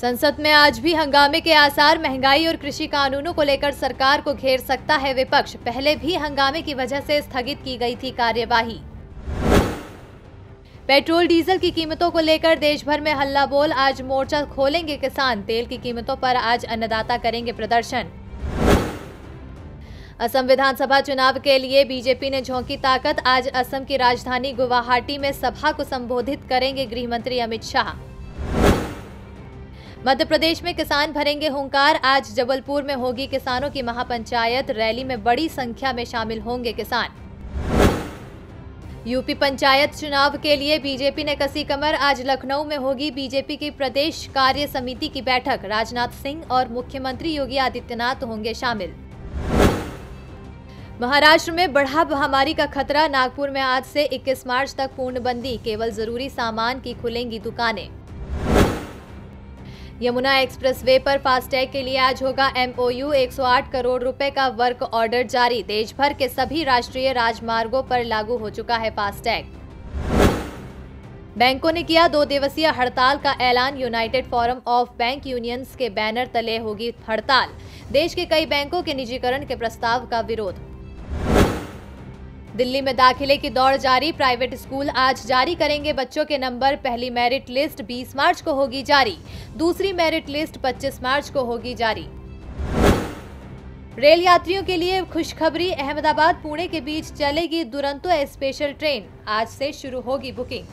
संसद में आज भी हंगामे के आसार महँगाई और कृषि कानूनों को लेकर सरकार को घेर सकता है विपक्ष। पहले भी हंगामे की वजह से स्थगित की गई थी कार्यवाही। पेट्रोल, डीजल की कीमतों को लेकर देश भर में हल्ला बोल, आज मोर्चा खोलेंगे किसान। तेल की कीमतों पर आज अन्नदाता करेंगे प्रदर्शन। असम विधानसभा चुनाव के लिए बीजेपी ने झोंकी ताकत, आज असम की राजधानी गुवाहाटी में सभा को संबोधित करेंगे गृह मंत्री अमित शाह। मध्य प्रदेश में किसान भरेंगे हुंकार। आज जबलपुर में होगी किसानों की महापंचायत रैली में बड़ी संख्या में शामिल होंगे किसान। यूपी पंचायत चुनाव के लिए बीजेपी ने कसी कमर। आज लखनऊ में होगी बीजेपी की प्रदेश कार्य समिति की बैठक। राजनाथ सिंह और मुख्यमंत्री योगी आदित्यनाथ होंगे शामिल। महाराष्ट्र में बढ़ा महामारी का खतरा। नागपुर में आज से 21 मार्च तक पूर्णबंदी। केवल ज़रूरी सामान की खुलेंगी दुकानें। यमुना एक्सप्रेस वे पर फास्टैग के लिए आज होगा एमओयू 108 करोड़ रुपए का वर्क ऑर्डर जारी। देश भर के सभी राष्ट्रीय राजमार्गों पर लागू हो चुका है फास्टैग। बैंकों ने किया दो दिवसीय हड़ताल का ऐलान। United forum of bank unions के बैनर तले होगी हड़ताल। देश के कई बैंकों के निजीकरण के प्रस्ताव का विरोध। दिल्ली में दाखिले की दौड़ जारी। प्राइवेट स्कूल आज जारी करेंगे। बच्चों के नंबर, पहली मेरिट लिस्ट 20 मार्च को होगी जारी। दूसरी मेरिट लिस्ट 25 मार्च को होगी जारी। रेल यात्रियों के लिए खुशखबरी। अहमदाबाद, पुणे के बीच चलेगी दुरंतो स्पेशल ट्रेन। आज से शुरू होगी बुकिंग।